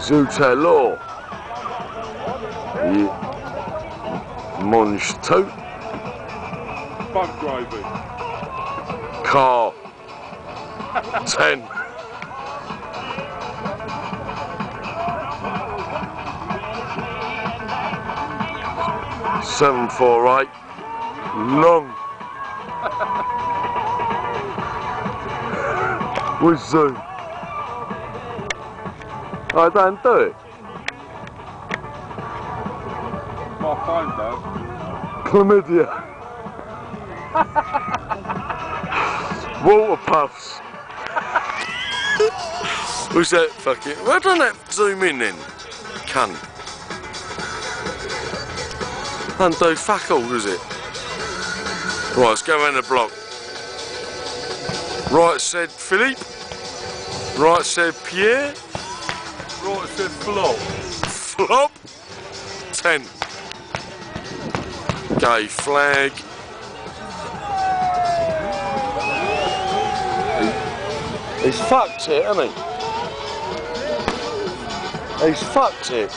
Zutelo. Two. Bug gravy. Car. Ten. Seven four eight. Long. With zoom. I don't do it. Oh, My phone does. Chlamydia. Water puffs. Who's that fucking? Why don't that zoom in then? Cunt. Don't do fuck all, does it? Right, let's go around the block. Right said Philippe. Right said Pierre. Right said Flop. Flop. Ten. Gay flag. He's fucked it, hasn't he? He's fucked it.